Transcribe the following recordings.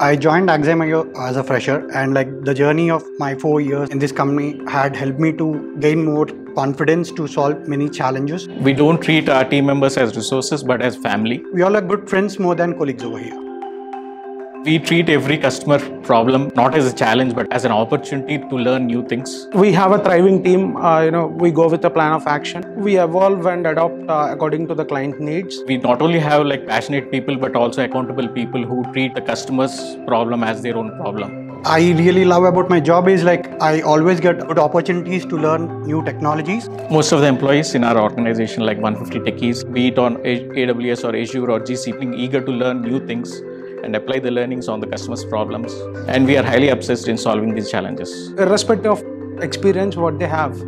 I joined AxiomIO as a fresher, and like the journey of my four years in this company had helped me to gain more confidence to solve many challenges. We don't treat our team members as resources but as family. We all are good friends more than colleagues over here. We treat every customer problem not as a challenge but as an opportunity to learn new things. We have a thriving team. Uh, you know, we go with a plan of action. We evolve and adopt uh, according to the client needs. We not only have like passionate people but also accountable people who treat the customer's problem as their own problem. I really love about my job is like I always get good opportunities to learn new technologies. Most of the employees in our organization, like 150 techies, be it on AWS or Azure or GCP, eager to learn new things and apply the learnings on the customer's problems. And we are highly obsessed in solving these challenges. Irrespective of experience, what they have,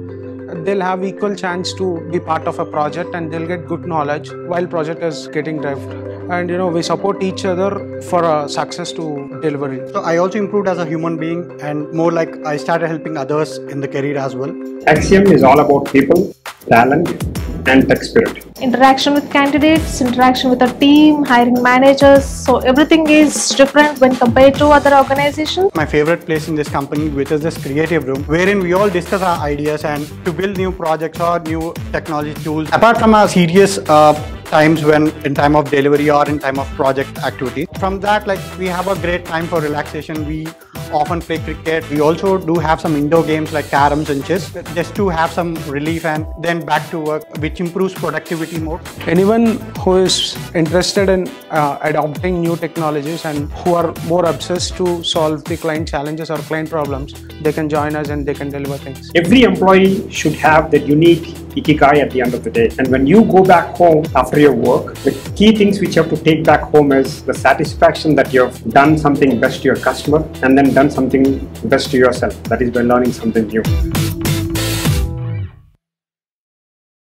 they'll have equal chance to be part of a project and they'll get good knowledge while project is getting developed and you know we support each other for a success to delivery so i also improved as a human being and more like i started helping others in the career as well axiom is all about people talent and tech spirit interaction with candidates interaction with a team hiring managers so everything is different when compared to other organizations my favorite place in this company which is this creative room wherein we all discuss our ideas and to build new projects or new technology tools apart from our serious uh, times when in time of delivery or in time of project activity. From that, like we have a great time for relaxation. We often play cricket. We also do have some indoor games like caroms and chess just to have some relief and then back to work, which improves productivity more. Anyone who is interested in uh, adopting new technologies and who are more obsessed to solve the client challenges or client problems, they can join us and they can deliver things. Every employee should have that unique ikigai at the end of the day. And when you go back home after your work, the key things which you have to take back home is the satisfaction that you have done something best to your customer and then done something best to yourself. That is by learning something new.